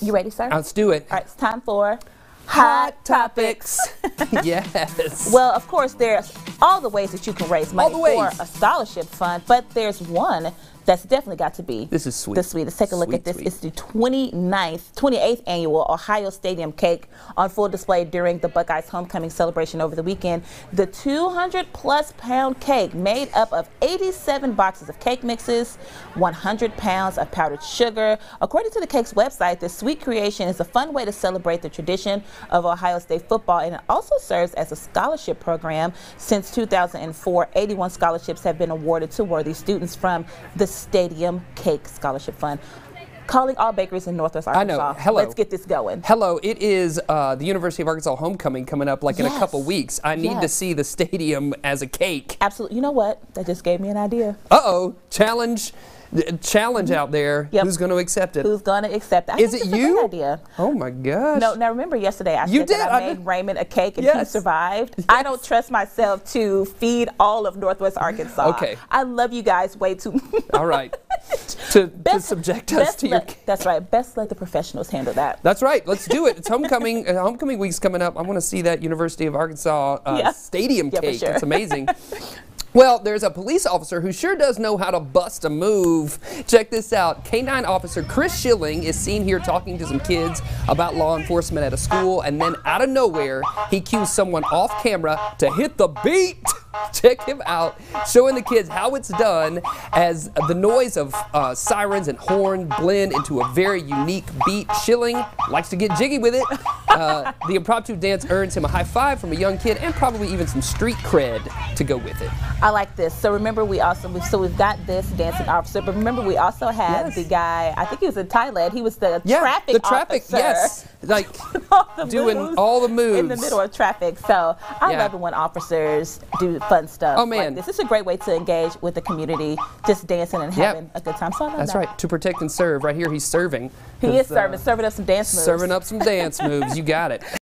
You ready, sir? Let's do it. All right, it's time for Hot Topics. yes. well, of course, there's all the ways that you can raise money All the ways. for a scholarship fund, but there's one that's definitely got to be This is sweet. the sweet. Let's take a look Sweet, at this. sweet. It's the 29th, 28th annual Ohio Stadium cake on full display during the Buckeyes homecoming celebration over the weekend. The 200 plus pound cake made up of 87 boxes of cake mixes, 100 pounds of powdered sugar. According to the cake's website, this sweet creation is a fun way to celebrate the tradition of Ohio State football and it also serves as a scholarship program. Since 2004, 81 scholarships have been awarded to worthy students from the Stadium Cake Scholarship Fund. Calling all bakeries in Northwest Arkansas. I know. Hello. Let's get this going. Hello, it is uh, the University of Arkansas homecoming coming up like in a couple weeks. I need to see the stadium as a cake. Absolutely. You know what? That just gave me an idea. Uh oh, challenge, challenge out there. Yep. Who's going to accept it? Who's going to accept that? I Is it you? idea. Oh my gosh. No, now remember yesterday I You said did, I I made did. Raymond a cake and he Yes. survived. I don't trust myself to feed all of Northwest Arkansas. Okay. I love you guys way too much. All right. to, to subject us best to your. let- That's right. Best let the professionals handle that. That's right. Let's do it. It's homecoming. Uh, homecoming week's coming up. I want to see that University of Arkansas uh, Yeah. stadium Yeah, cake. sure. It's amazing. Well, there's a police officer who sure does know how to bust a move. Check this out. K9 officer Chris Schilling is seen here talking to some kids about law enforcement at a school, and then out of nowhere, he cues someone off camera to hit the beat. Check him out, showing the kids how it's done as the noise of uh, sirens and horn blend into a very unique beat. Schilling likes to get jiggy with it. Uh, the impromptu dance earns him a high five from a young kid and probably even some street cred to go with it. I like this. So remember, we also so we've got this dancing officer, but remember we also had Yes. the guy. I think he was in Thailand. He was the Yeah, traffic the traffic, officer. yes, like all doing all the moves in the middle of traffic. So I Yeah. love it when officers do fun stuff. Oh, like man. this. This is a great way to engage with the community, just dancing and Yep. having a good time. So I love That's that. right, to protect and serve. Right here, he's serving. He is serving, uh, serving up some dance moves. serving up some dance moves. You got it.